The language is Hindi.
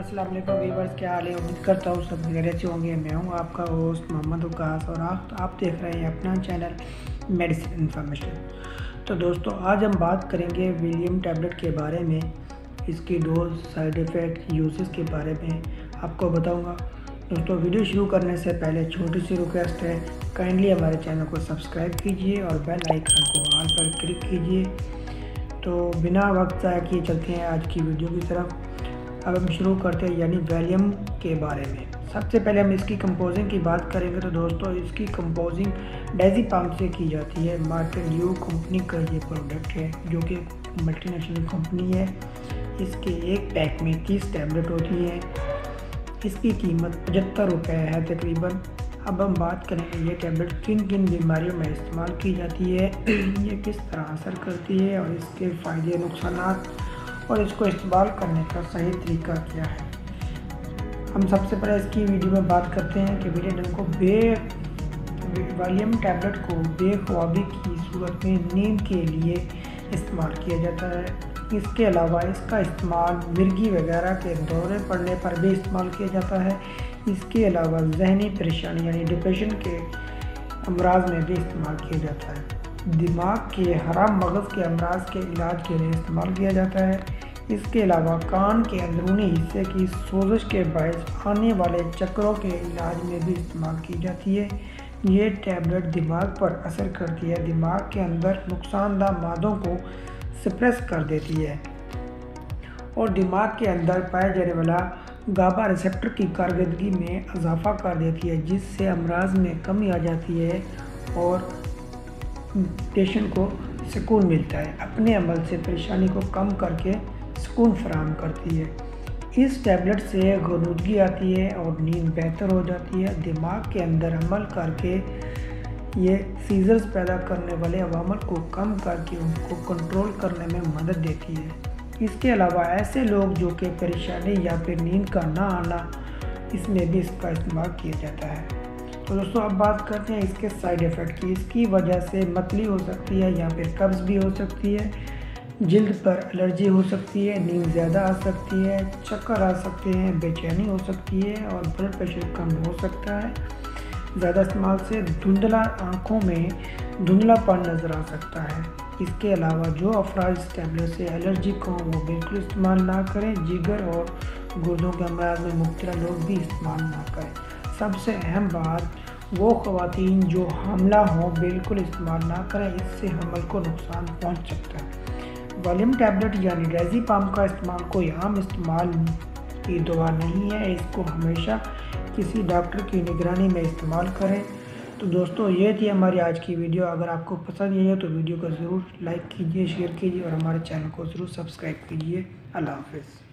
वालेकुम वीवर्स क्या हाल है उम्मीद करता हूँ सब खैरियत से होंगे। मैं हूँ आपका होस्ट मोहम्मद उकास और आप आप देख रहे हैं अपना चैनल मेडिसिन इन्फॉर्मेशन तो दोस्तों, आज हम बात करेंगे विलियम टैबलेट के बारे में, इसकी डोज साइड इफ़ेक्ट यूजेस के बारे में। आपको बताऊँगा। दोस्तों वीडियो शुरू करने से पहले छोटी सी रिक्वेस्ट है काइंडली हमारे चैनल को सब्सक्राइब कीजिए और बेल आइकन को ऑल पर क्लिक कीजिए। तो बिना वक्त ज़ाया किए चलते हैं आज की वीडियो की तरफ़। अब हम शुरू करते हैं यानी वैलियम के बारे में। सबसे पहले हम इसकी कंपोजिंग की बात करेंगे तो दोस्तों, इसकी कंपोजिंग डेजी पाम से की जाती है। मार्टिन यू कंपनी का ये प्रोडक्ट है, जो कि मल्टीनेशनल कंपनी है। इसके एक पैक में तीस टैबलेट होती हैं। इसकी कीमत पचहत्तर रुपये है तकरीबन। अब हम बात करेंगे ये टैबलेट किन किन बीमारियों में इस्तेमाल की जाती है। ये किस तरह असर करती है और इसके फ़ायदे नुकसान और इसको इस्तेमाल करने का सही तरीका क्या है? हम सबसे पहले इसकी वीडियो में बात करते हैं कि विटामिन को बे वॉल्यूम टैबलेट को बेख्वाबी की सूरत में नींद के लिए इस्तेमाल किया जाता है। इसके अलावा इसका इस्तेमाल मिर्गी वगैरह के दौरे पड़ने पर भी इस्तेमाल किया जाता है। इसके अलावा जहनी परेशानी यानी डिप्रेशन के अमराज में भी इस्तेमाल किया जाता है। दिमाग के हराम मगज़ के अमराज के इलाज के लिए इस्तेमाल किया जाता है। इसके अलावा कान के अंदरूनी हिस्से की सोजिश के बायस आने वाले चक्रों के इलाज में भी इस्तेमाल की जाती है। ये टैबलेट दिमाग पर असर करती है। दिमाग के अंदर नुकसानदा मादों को सप्रेस कर देती है और दिमाग के अंदर पाए जाने वाला गाबा रिसेप्टर की कारकर्दगी में इजाफा कर देती है, जिससे अमराज में कमी आ जाती है और पेशेंट को सुकून मिलता है। अपने अमल से परेशानी को कम करके सुकून फराम करती है। इस टैबलेट से गरूदगी आती है और नींद बेहतर हो जाती है। दिमाग के अंदर अमल करके ये सीजर्स पैदा करने वाले अवामल को कम करके उनको कंट्रोल करने में मदद देती है। इसके अलावा ऐसे लोग जो कि परेशानी या फिर नींद का ना आना, इसमें भी इसका इस्तेमाल किया जाता है। तो दोस्तों, अब बात करते हैं इसके साइड इफ़ेक्ट की। इसकी वजह से मतली हो सकती है या फिर कब्ज़ भी हो सकती है। जल्द पर एलर्जी हो सकती है, नींद ज़्यादा आ सकती है, चक्कर आ सकते हैं, बेचैनी हो सकती है और ब्लड प्रेशर कम हो सकता है। ज़्यादा इस्तेमाल से धुंधला आँखों में धुंधलापन नज़र आ सकता है। इसके अलावा जो अफराज इस टैबलेट से एलर्जिक हों, वो बिल्कुल इस्तेमाल ना करें। जिगर और गुर्दों के अमराज में मुबतला लोग भी इस्तेमाल ना करें। सबसे अहम बात, वो ख़वातीन जो हमला हों, बिल्कुल इस्तेमाल ना करें। इससे हमल को नुकसान पहुँच सकता है। वॉल्यूम टैबलेट यानी रेजी पाम का इस्तेमाल कोई आम इस्तेमाल की दवा नहीं है, इसको हमेशा किसी डॉक्टर की निगरानी में इस्तेमाल करें। तो दोस्तों, ये थी हमारी आज की वीडियो। अगर आपको पसंद आई है तो वीडियो को ज़रूर लाइक कीजिए, शेयर कीजिए और हमारे चैनल को ज़रूर सब्सक्राइब कीजिए। अल्लाह हाफिज़।